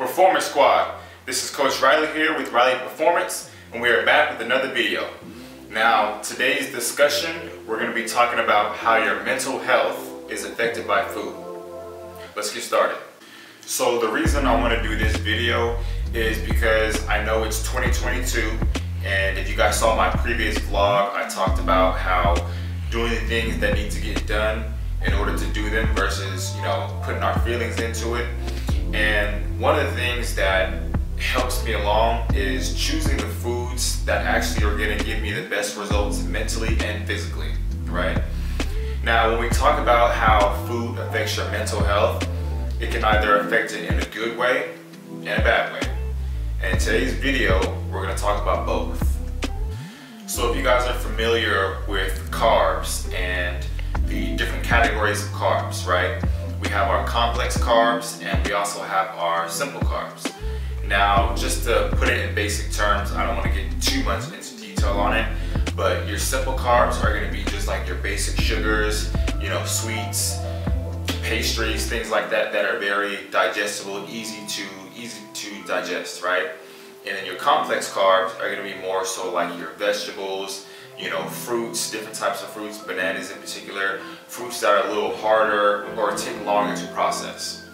Performance Squad. This is Coach Riley here with Riley Performance, and we are back with another video. Now, today's discussion, we're going to be talking about how your mental health is affected by food. Let's get started. So the reason I want to do this video is because I know it's 2022, and if you guys saw my previous vlog, I talked about how doing the things that need to get done in order to do them versus, you know, putting our feelings into it. And one of the things that helps me along is choosing the foods that actually are gonna give me the best results mentally and physically, right? Now, when we talk about how food affects your mental health, it can either affect it in a good way and a bad way. And in today's video, we're gonna talk about both. So if you guys are familiar with carbs and the different categories of carbs, right? Have our complex carbs and we also have our simple carbs. Now, just to put it in basic terms, I don't want to get too much into detail on it, but your simple carbs are going to be just like your basic sugars, you know, sweets, pastries, things like that that are very digestible, easy to easy to digest, right? And then your complex carbs are going to be more so like your vegetables, you know, fruits, different types of fruits, bananas in particular, fruits that are a little harder or take longer to process.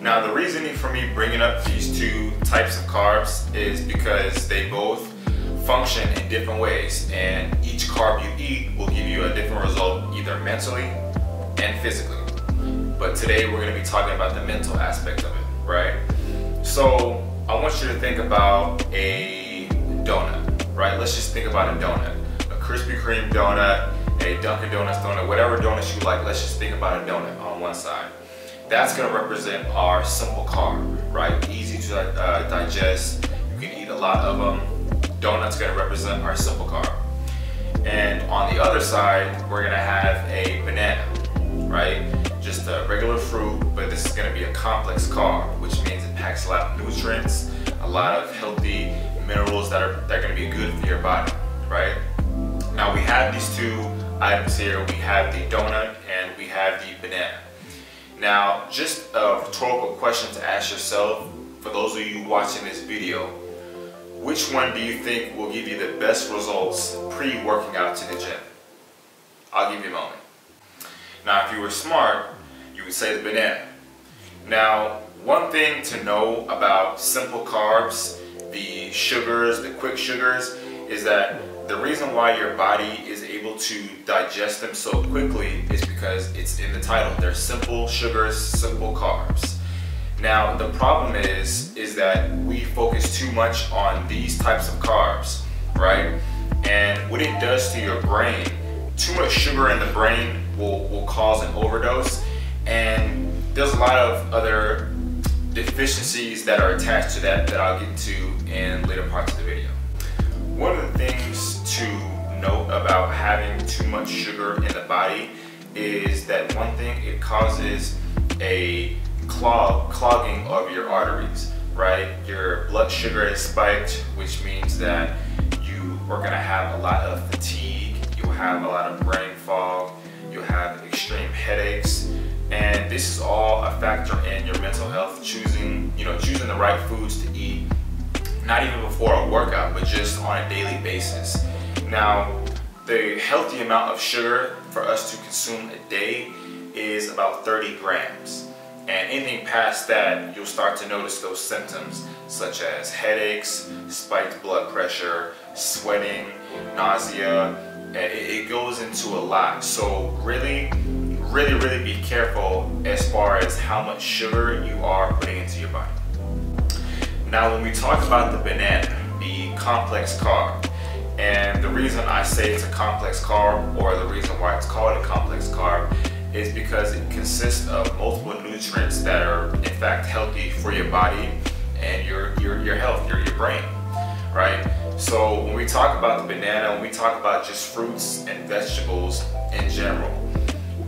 Now the reasoning for me bringing up these two types of carbs is because they both function in different ways and each carb you eat will give you a different result either mentally and physically. But today we're going to be talking about the mental aspect of it, right? So I want you to think about a donut, right? Let's just think about a donut. Krispy Kreme donut, a Dunkin' Donuts donut, whatever donuts you like, let's just think about a donut on one side. That's gonna represent our simple carb, right? Easy to uh, digest, you can eat a lot of them. Donuts gonna represent our simple carb. And on the other side, we're gonna have a banana, right? Just a regular fruit, but this is gonna be a complex carb, which means it packs a lot of nutrients, a lot of healthy minerals that are, that are gonna be good for your body, right? Now we have these two items here. We have the donut and we have the banana. Now, just a rhetorical question to ask yourself, for those of you watching this video, which one do you think will give you the best results pre-working out to the gym? I'll give you a moment. Now, if you were smart, you would say the banana. Now, one thing to know about simple carbs, the sugars, the quick sugars, is that the reason why your body is able to digest them so quickly is because it's in the title. They're simple sugars, simple carbs. Now, the problem is, is that we focus too much on these types of carbs, right? And what it does to your brain, too much sugar in the brain will, will cause an overdose. And there's a lot of other deficiencies that are attached to that that I'll get into in later parts of the video. Having too much sugar in the body is that one thing, it causes a clog, clogging of your arteries, right? Your blood sugar is spiked, which means that you are gonna have a lot of fatigue, you'll have a lot of brain fog, you'll have extreme headaches, and this is all a factor in your mental health, choosing, you know, choosing the right foods to eat not even before a workout, but just on a daily basis. Now, the healthy amount of sugar for us to consume a day is about 30 grams. And anything past that, you'll start to notice those symptoms such as headaches, spiked blood pressure, sweating, nausea, and it goes into a lot. So really, really, really be careful as far as how much sugar you are putting into your body. Now when we talk about the banana, the complex carb, and the reason I say it's a complex carb, or the reason why it's called a complex carb, is because it consists of multiple nutrients that are in fact healthy for your body and your, your, your health, your, your brain, right? So when we talk about the banana, when we talk about just fruits and vegetables in general,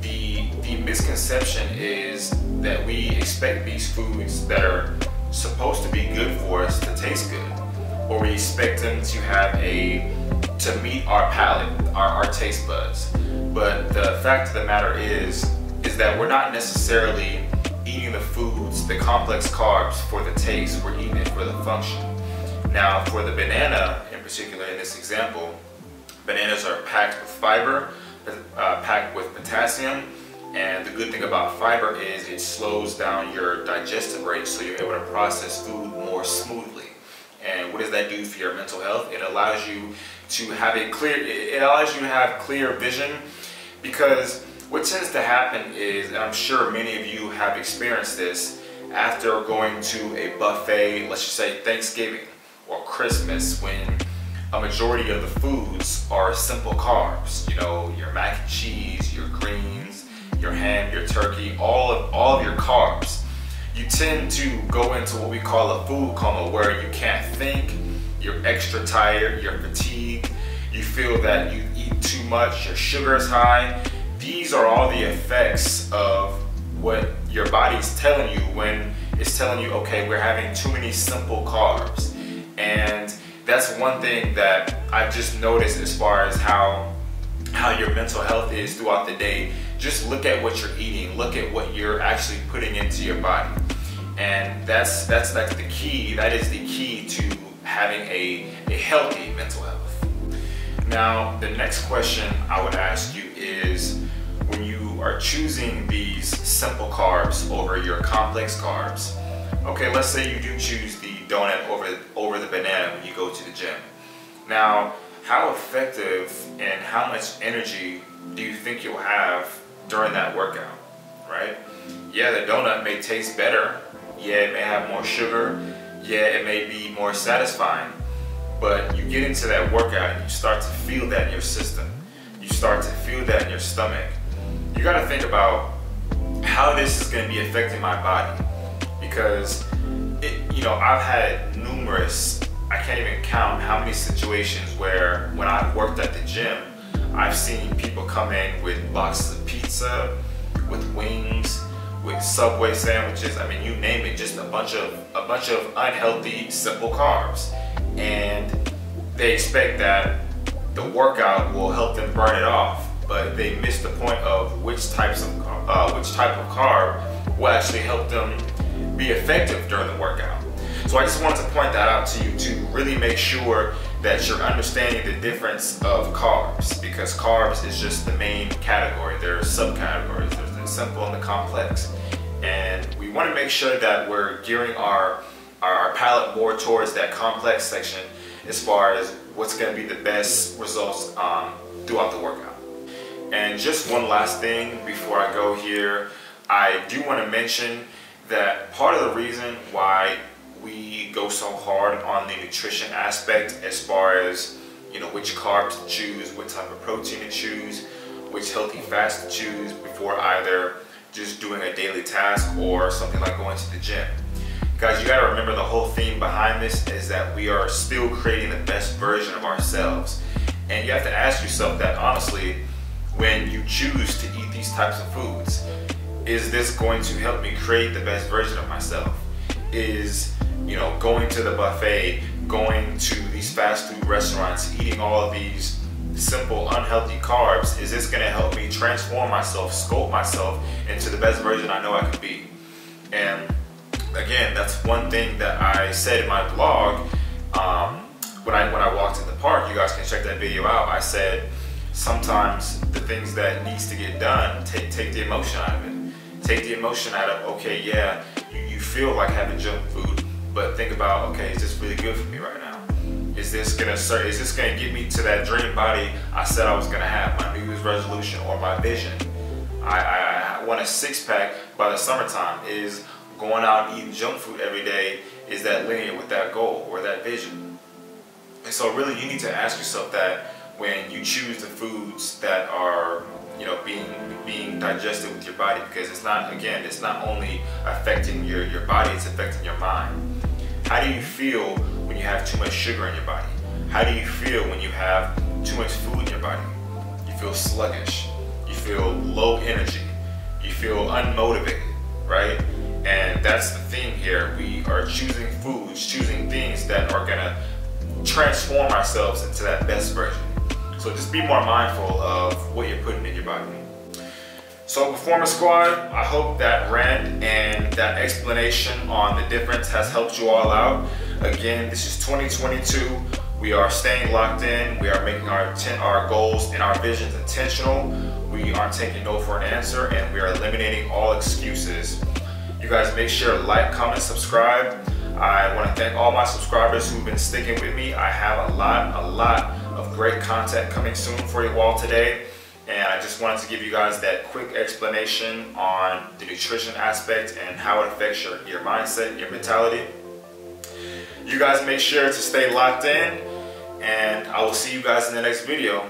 the, the misconception is that we expect these foods that are supposed to be good for us to taste good. Or we expect them to have a, to meet our palate, our, our taste buds. But the fact of the matter is, is that we're not necessarily eating the foods the complex carbs for the taste, we're eating it for the function. Now for the banana in particular in this example, bananas are packed with fiber, uh, packed with potassium, and the good thing about fiber is it slows down your digestive rate so you're able to process food more smoothly. And what does that do for your mental health? It allows you to have a clear, it allows you to have clear vision because what tends to happen is, and I'm sure many of you have experienced this, after going to a buffet, let's just say Thanksgiving or Christmas, when a majority of the foods are simple carbs, you know, your mac and cheese, your greens, your ham, your turkey, all of, all of your carbs, you tend to go into what we call a food coma where you can't think, you're extra tired, you're fatigued, you feel that you eat too much, your sugar is high. These are all the effects of what your body's telling you when it's telling you, okay, we're having too many simple carbs. And that's one thing that I've just noticed as far as how how your mental health is throughout the day. Just look at what you're eating, look at what you're actually putting into your body. And that's that's like the key, that is the key to having a, a healthy mental health. Now, the next question I would ask you is when you are choosing these simple carbs over your complex carbs, okay, let's say you do choose the donut over, over the banana when you go to the gym. Now, how effective and how much energy do you think you'll have during that workout, right? Yeah, the donut may taste better. Yeah, it may have more sugar. Yeah, it may be more satisfying. But you get into that workout and you start to feel that in your system. You start to feel that in your stomach. You gotta think about how this is gonna be affecting my body. Because, it, you know, I've had numerous I can't even count how many situations where when I worked at the gym, I've seen people come in with boxes of pizza, with wings, with Subway sandwiches. I mean, you name it, just a bunch of a bunch of unhealthy, simple carbs, and they expect that the workout will help them burn it off, but they miss the point of which types of uh, which type of carb will actually help them be effective during the workout. So I just wanted to point that out to you to really make sure that you're understanding the difference of carbs because carbs is just the main category. There are subcategories. There's the simple and the complex. And we want to make sure that we're gearing our, our, our palate more towards that complex section as far as what's going to be the best results um, throughout the workout. And just one last thing before I go here, I do want to mention that part of the reason why we go so hard on the nutrition aspect as far as you know which carbs to choose, what type of protein to choose, which healthy fats to choose before either just doing a daily task or something like going to the gym. Guys, you gotta remember the whole theme behind this is that we are still creating the best version of ourselves. And you have to ask yourself that honestly, when you choose to eat these types of foods, is this going to help me create the best version of myself? Is you know, going to the buffet, going to these fast food restaurants, eating all of these simple, unhealthy carbs, is this gonna help me transform myself, sculpt myself into the best version I know I could be? And again, that's one thing that I said in my blog um, when I when I walked in the park. You guys can check that video out. I said sometimes the things that needs to get done take take the emotion out of it. Take the emotion out of okay, yeah, you, you feel like having junk food, but think about, okay, is this really good for me right now? Is this gonna serve, is this gonna get me to that dream body I said I was gonna have, my New Year's resolution or my vision? I, I, I want a six pack by the summertime. Is going out and eating junk food every day, is that linear with that goal or that vision? And so really you need to ask yourself that when you choose the foods that are you know being being digested with your body because it's not again it's not only affecting your your body it's affecting your mind how do you feel when you have too much sugar in your body? How do you feel when you have too much food in your body? You feel sluggish. You feel low energy. You feel unmotivated, right? And that's the theme here. We are choosing foods, choosing things that are gonna transform ourselves into that best version. So just be more mindful of what you're putting in your body. So Performance Squad, I hope that rant and that explanation on the difference has helped you all out. Again, this is 2022. We are staying locked in. We are making our ten, our goals and our visions intentional. We aren't taking no for an answer and we are eliminating all excuses. You guys make sure like, comment, subscribe. I want to thank all my subscribers who've been sticking with me. I have a lot, a lot of great content coming soon for you all today. And I just wanted to give you guys that quick explanation on the nutrition aspect and how it affects your, your mindset, your mentality. You guys make sure to stay locked in and I will see you guys in the next video.